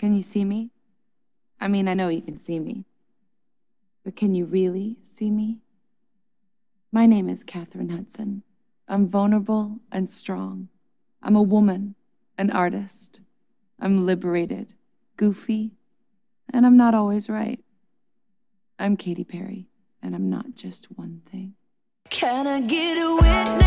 Can you see me? I mean, I know you can see me. But can you really see me? My name is Katheryn Hudson. I'm vulnerable and strong. I'm a woman, an artist. I'm liberated, goofy, and I'm not always right. I'm Katy Perry, and I'm not just one thing. Can I get a witness?